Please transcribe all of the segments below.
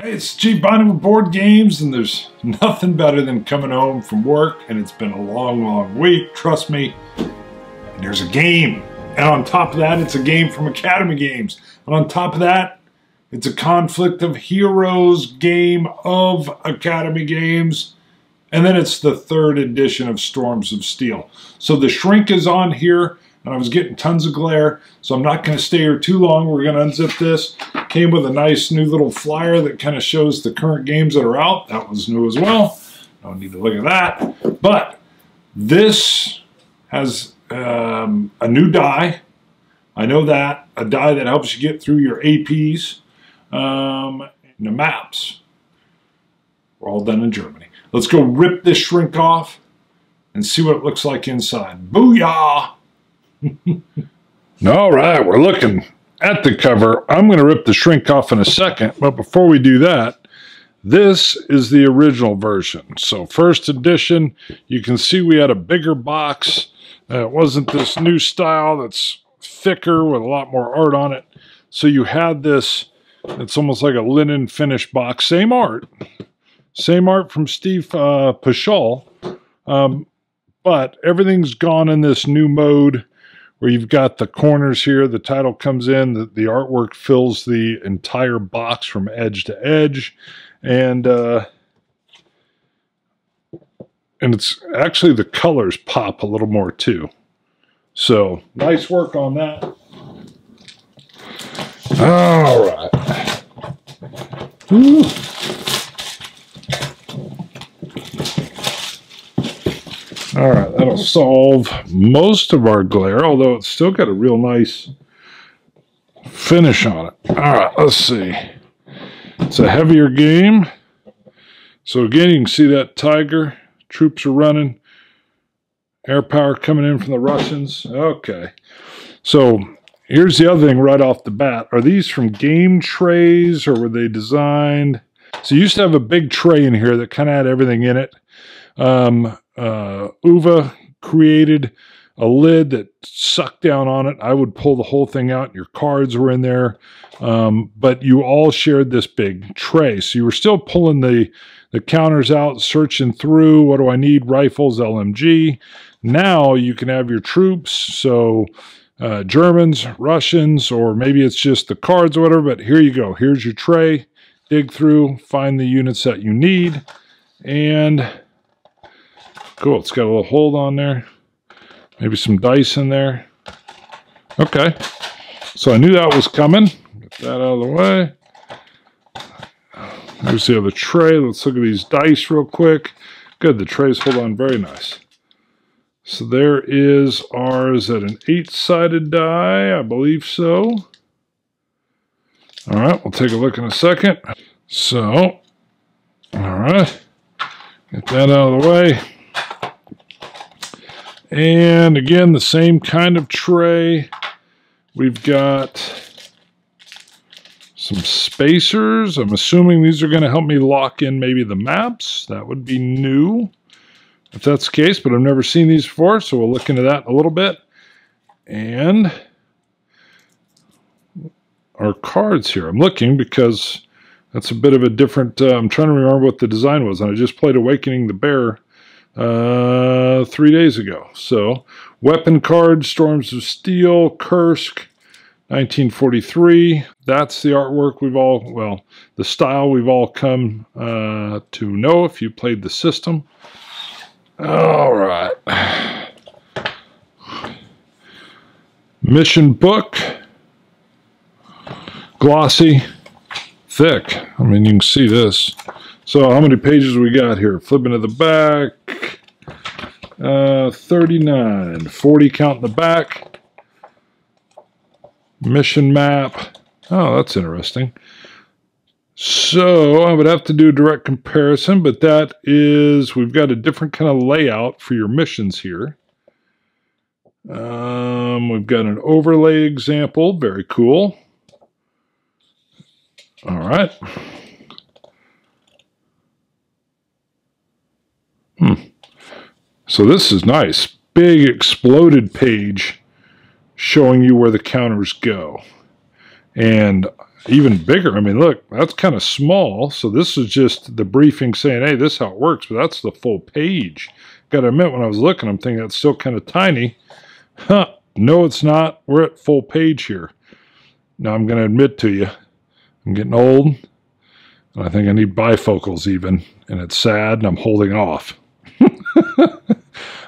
Hey, it's G Bonding with Board Games, and there's nothing better than coming home from work, and it's been a long, long week, trust me. And there's a game. And on top of that, it's a game from Academy Games. And on top of that, it's a Conflict of Heroes game of Academy Games. And then it's the third edition of Storms of Steel. So the shrink is on here, and I was getting tons of glare, so I'm not going to stay here too long. We're going to unzip this. Came with a nice new little flyer that kind of shows the current games that are out. That was new as well. Don't need to look at that. But this has um, a new die. I know that. A die that helps you get through your APs. Um, the maps. We're all done in Germany. Let's go rip this shrink off and see what it looks like inside. Booyah! All right, we're looking at the cover. I'm going to rip the shrink off in a second, but before we do that, this is the original version. So first edition, you can see we had a bigger box. Uh, it wasn't this new style that's thicker with a lot more art on it. So you had this, it's almost like a linen finish box. Same art. Same art from Steve uh, Paschal. Um, but everything's gone in this new mode where you've got the corners here. The title comes in, the, the artwork fills the entire box from edge to edge. And, uh, and it's actually the colors pop a little more too. So nice work on that. All right. Ooh. All right, that'll solve most of our glare, although it's still got a real nice finish on it. All right, let's see. It's a heavier game. So again, you can see that tiger. Troops are running. Air power coming in from the Russians. Okay. So here's the other thing right off the bat. Are these from game trays or were they designed? So you used to have a big tray in here that kind of had everything in it. Um, uh, Uwe created a lid that sucked down on it. I would pull the whole thing out. Your cards were in there, um, but you all shared this big tray. So you were still pulling the the counters out, searching through. What do I need? Rifles, LMG. Now you can have your troops. So uh, Germans, Russians, or maybe it's just the cards or whatever. But here you go. Here's your tray. Dig through, find the units that you need, and Cool, it's got a little hold on there. Maybe some dice in there. Okay, so I knew that was coming. Get that out of the way. Here's the other tray. Let's look at these dice real quick. Good, the trays hold on very nice. So there is ours at an eight-sided die, I believe so. All right, we'll take a look in a second. So, all right, get that out of the way. And again, the same kind of tray. We've got some spacers. I'm assuming these are going to help me lock in maybe the maps. That would be new if that's the case, but I've never seen these before, so we'll look into that in a little bit. And our cards here. I'm looking because that's a bit of a different, uh, I'm trying to remember what the design was, and I just played Awakening the Bear uh, three days ago. So, weapon card, Storms of Steel, Kursk, 1943. That's the artwork we've all, well, the style we've all come uh, to know if you played the system. All right. Mission book. Glossy. Thick. I mean, you can see this. So how many pages we got here? Flipping to the back. Uh, 39. 40 count in the back. Mission map. Oh, that's interesting. So I would have to do a direct comparison, but that is, we've got a different kind of layout for your missions here. Um, we've got an overlay example. Very cool. All right. Hmm. So this is nice. Big exploded page showing you where the counters go. And even bigger. I mean, look, that's kind of small. So this is just the briefing saying, hey, this is how it works, but that's the full page. Got to admit, when I was looking, I'm thinking that's still kind of tiny. Huh. No, it's not. We're at full page here. Now, I'm going to admit to you, I'm getting old, and I think I need bifocals even, and it's sad, and I'm holding off.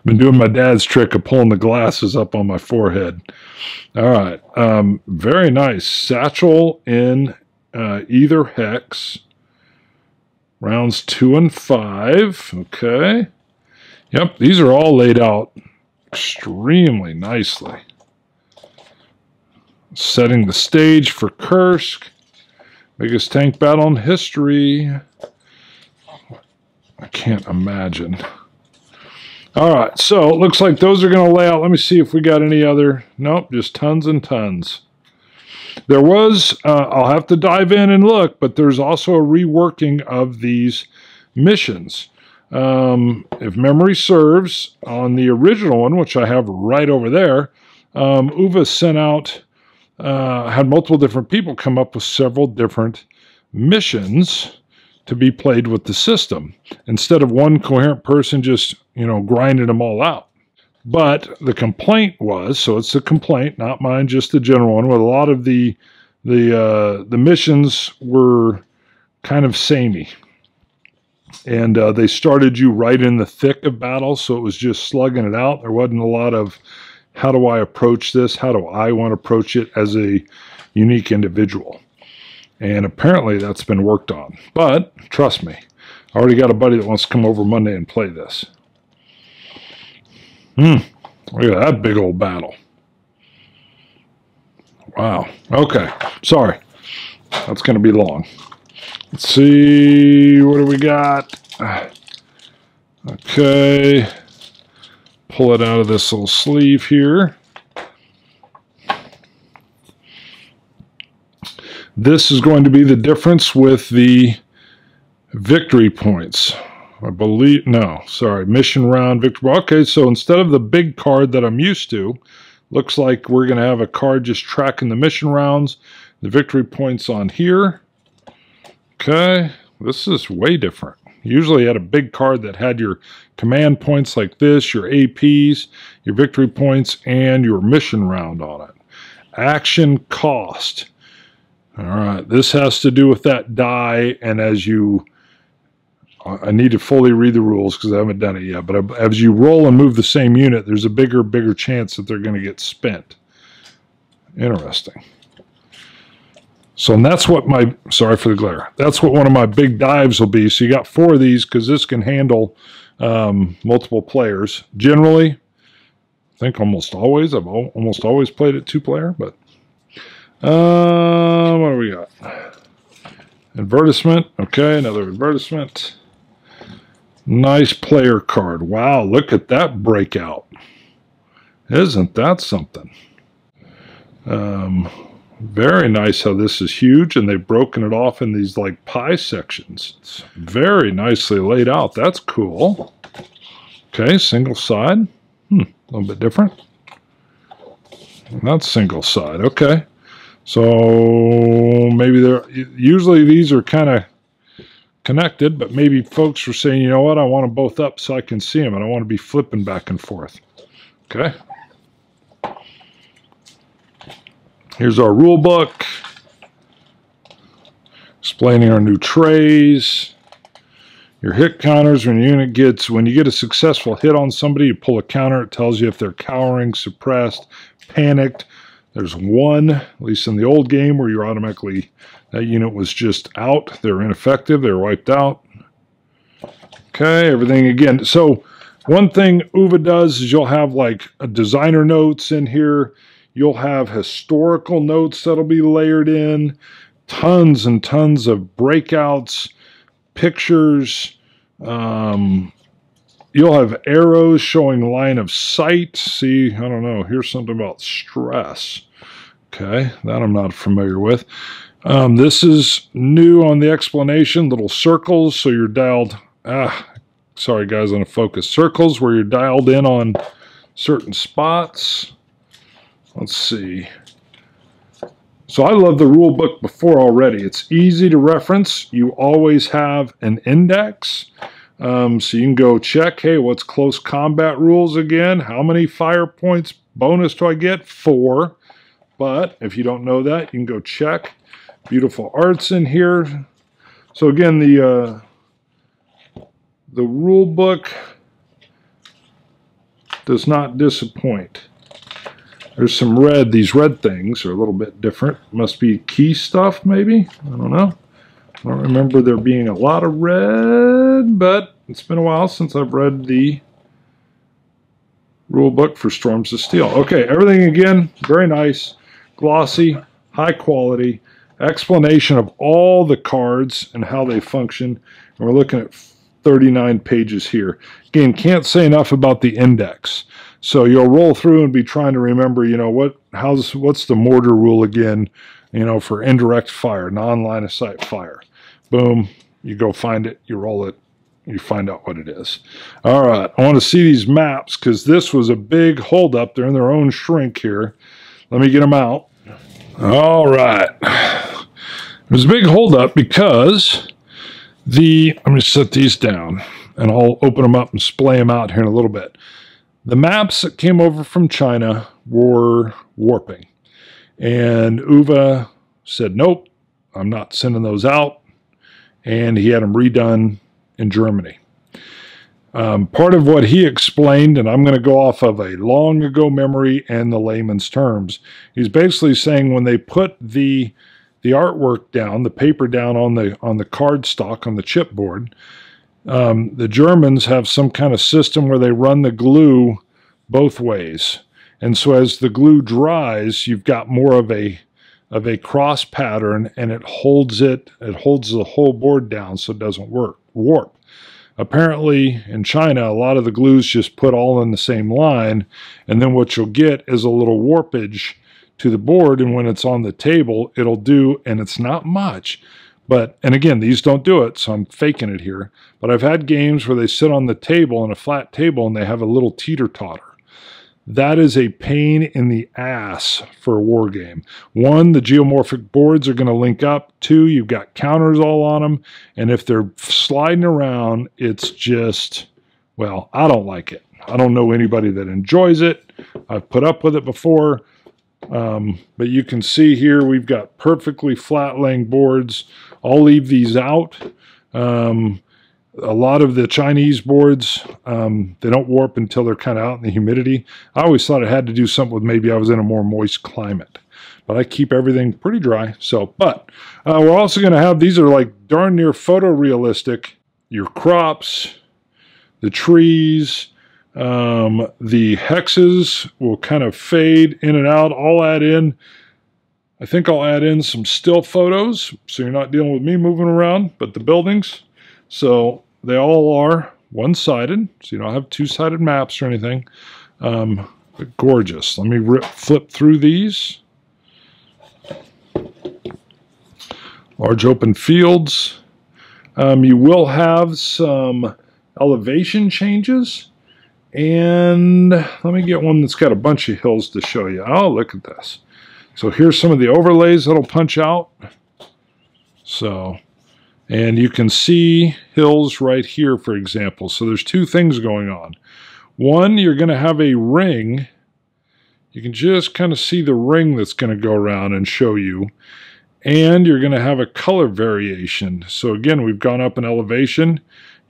I've been doing my dad's trick of pulling the glasses up on my forehead. All right. Um, very nice. Satchel in uh, either hex. Rounds two and five. Okay. Yep, these are all laid out extremely nicely. Setting the stage for Kursk. Biggest tank battle in history. I can't imagine. All right, so it looks like those are going to lay out. Let me see if we got any other. Nope, just tons and tons. There was, uh, I'll have to dive in and look, but there's also a reworking of these missions. Um, if memory serves, on the original one, which I have right over there, um, Uwe sent out, uh, had multiple different people come up with several different missions to be played with the system instead of one coherent person just, you know, grinding them all out. But the complaint was, so it's a complaint, not mine, just the general one, where a lot of the the uh, the missions were kind of samey. And uh, they started you right in the thick of battle, so it was just slugging it out. There wasn't a lot of how do I approach this? How do I want to approach it as a unique individual? And apparently that's been worked on. But trust me, I already got a buddy that wants to come over Monday and play this. Hmm. Look at that big old battle. Wow. Okay. Sorry. That's going to be long. Let's see. What do we got? Okay. Pull it out of this little sleeve here. This is going to be the difference with the victory points. I believe, no, sorry, mission round victory. Okay, so instead of the big card that I'm used to, looks like we're going to have a card just tracking the mission rounds, the victory points on here. Okay, this is way different. Usually you had a big card that had your command points like this, your APs, your victory points, and your mission round on it. Action cost. All right, this has to do with that die, and as you, I need to fully read the rules because I haven't done it yet, but as you roll and move the same unit, there's a bigger, bigger chance that they're going to get spent. Interesting. So and that's what my, sorry for the glare, that's what one of my big dives will be. So you got four of these because this can handle um, multiple players. Generally, I think almost always, I've almost always played it two player, but uh, what do we got? Advertisement. Okay, another advertisement. Nice player card. Wow, look at that breakout. Isn't that something? Um, very nice how this is huge and they've broken it off in these like pie sections. It's very nicely laid out. That's cool. Okay, single side. Hmm, a little bit different. Not single side. Okay. So maybe they're usually these are kind of connected, but maybe folks were saying, you know what, I want them both up so I can see them. And I want to be flipping back and forth. Okay. Here's our rule book. Explaining our new trays. Your hit counters, when your unit gets, when you get a successful hit on somebody, you pull a counter. It tells you if they're cowering, suppressed, panicked, there's one, at least in the old game, where you're automatically, that unit was just out. They're ineffective. They're wiped out. Okay, everything again. So one thing Uwe does is you'll have like designer notes in here. You'll have historical notes that'll be layered in. Tons and tons of breakouts, pictures, um, You'll have arrows showing line of sight. See, I don't know. Here's something about stress. Okay, that I'm not familiar with. Um, this is new on the explanation, little circles. So you're dialed, ah, sorry guys, on a focus. Circles where you're dialed in on certain spots. Let's see. So I love the rule book before already. It's easy to reference. You always have an index. Um, so you can go check, hey, what's close combat rules again? How many fire points bonus do I get? Four. But if you don't know that, you can go check. Beautiful arts in here. So again, the uh, the rule book does not disappoint. There's some red. These red things are a little bit different. Must be key stuff, maybe? I don't know. I don't remember there being a lot of red, but it's been a while since I've read the rule book for Storms of Steel. Okay, everything again, very nice, glossy, high quality, explanation of all the cards and how they function. And we're looking at 39 pages here. Again, can't say enough about the index. So you'll roll through and be trying to remember, you know, what how's what's the mortar rule again, you know, for indirect fire, non-line of sight fire. Boom, you go find it, you roll it, you find out what it is. All right, I want to see these maps because this was a big holdup. They're in their own shrink here. Let me get them out. All right. It was a big holdup because the, I'm going to set these down and I'll open them up and splay them out here in a little bit. The maps that came over from China were warping. And Uwe said, nope, I'm not sending those out. And he had them redone in Germany. Um, part of what he explained, and I'm going to go off of a long ago memory and the layman's terms, he's basically saying when they put the the artwork down, the paper down on the on the card stock on the chipboard, um, the Germans have some kind of system where they run the glue both ways. And so as the glue dries, you've got more of a of a cross pattern and it holds it, it holds the whole board down so it doesn't work, warp. Apparently in China, a lot of the glues just put all in the same line. And then what you'll get is a little warpage to the board. And when it's on the table, it'll do, and it's not much, but, and again, these don't do it, so I'm faking it here. But I've had games where they sit on the table, on a flat table, and they have a little teeter-totter. That is a pain in the ass for a war game. One, the geomorphic boards are going to link up. Two, you've got counters all on them. And if they're sliding around, it's just, well, I don't like it. I don't know anybody that enjoys it. I've put up with it before. Um, but you can see here we've got perfectly flat laying boards I'll leave these out. Um, a lot of the Chinese boards, um, they don't warp until they're kind of out in the humidity. I always thought it had to do something with maybe I was in a more moist climate. But I keep everything pretty dry. So, but uh, we're also going to have, these are like darn near photorealistic. Your crops, the trees, um, the hexes will kind of fade in and out. I'll add in I think I'll add in some still photos so you're not dealing with me moving around, but the buildings. So they all are one-sided, so you don't have two-sided maps or anything. Um, gorgeous. Let me rip, flip through these. Large open fields. Um, you will have some elevation changes. And let me get one that's got a bunch of hills to show you. Oh, look at this. So here's some of the overlays that'll punch out. So, and you can see hills right here, for example. So there's two things going on. One, you're going to have a ring. You can just kind of see the ring that's going to go around and show you. And you're going to have a color variation. So again, we've gone up in elevation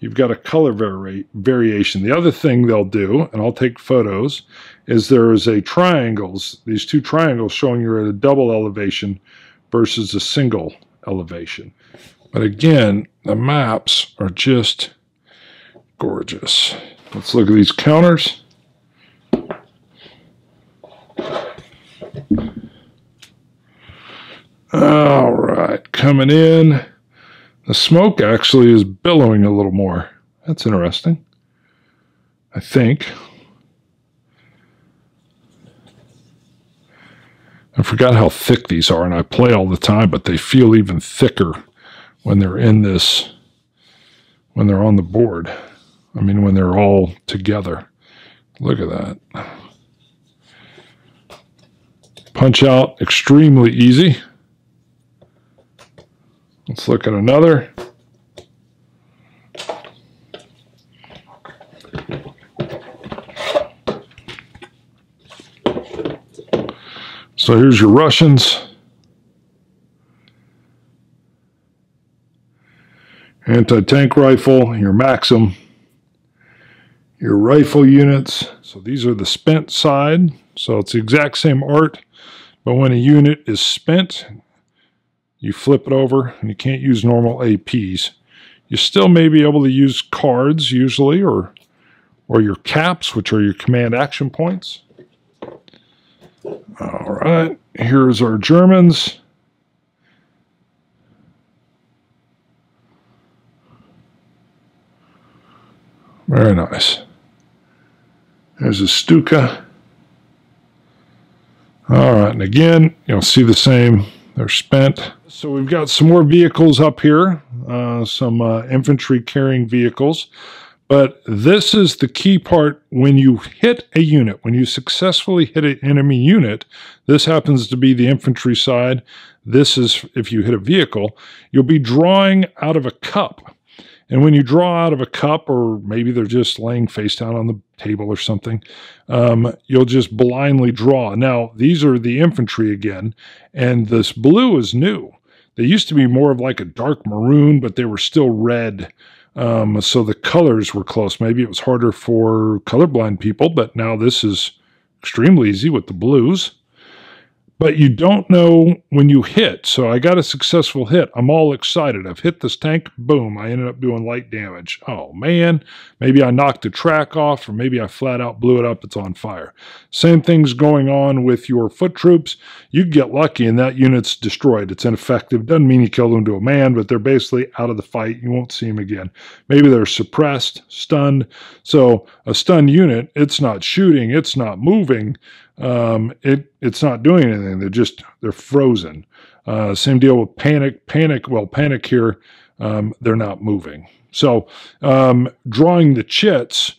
you've got a color vari variation. The other thing they'll do, and I'll take photos, is there is a triangles, these two triangles showing you're at a double elevation versus a single elevation. But again, the maps are just gorgeous. Let's look at these counters. All right, coming in. The smoke actually is billowing a little more. That's interesting. I think. I forgot how thick these are, and I play all the time, but they feel even thicker when they're in this, when they're on the board. I mean, when they're all together. Look at that. Punch out extremely easy. Let's look at another. So here's your Russians. Anti-tank rifle, your Maxim, your rifle units. So these are the spent side. So it's the exact same art, but when a unit is spent, you flip it over and you can't use normal APs. You still may be able to use cards usually or or your caps, which are your command action points. All right, here's our Germans. Very nice. There's a Stuka. All right, and again, you'll see the same. They're spent. So we've got some more vehicles up here, uh, some uh, infantry carrying vehicles. But this is the key part when you hit a unit, when you successfully hit an enemy unit, this happens to be the infantry side. This is if you hit a vehicle, you'll be drawing out of a cup. And when you draw out of a cup, or maybe they're just laying face down on the table or something, um, you'll just blindly draw. Now, these are the infantry again, and this blue is new. They used to be more of like a dark maroon, but they were still red. Um, so the colors were close. Maybe it was harder for colorblind people, but now this is extremely easy with the blues but you don't know when you hit. So I got a successful hit. I'm all excited. I've hit this tank. Boom. I ended up doing light damage. Oh, man. Maybe I knocked the track off, or maybe I flat out blew it up. It's on fire. Same thing's going on with your foot troops. You get lucky and that unit's destroyed. It's ineffective. Doesn't mean you killed them to a man, but they're basically out of the fight. You won't see them again. Maybe they're suppressed, stunned. So a stunned unit, it's not shooting, it's not moving um, it it's not doing anything. They're just they're frozen. Uh, same deal with panic. Panic. Well, panic here. Um, they're not moving. So um, drawing the chits.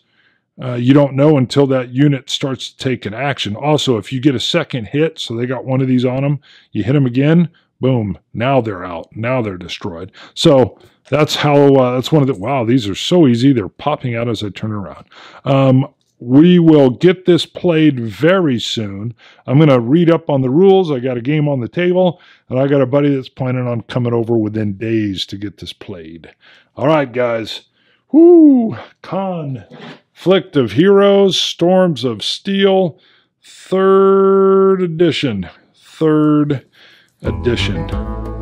Uh, you don't know until that unit starts to take an action. Also, if you get a second hit, so they got one of these on them, you hit them again, boom, now they're out. Now they're destroyed. So that's how, uh, that's one of the, wow, these are so easy. They're popping out as I turn around. Um, we will get this played very soon. I'm going to read up on the rules. I got a game on the table, and I got a buddy that's planning on coming over within days to get this played. All right, guys. Whoo! Conflict of Heroes, Storms of Steel, third edition. Third edition.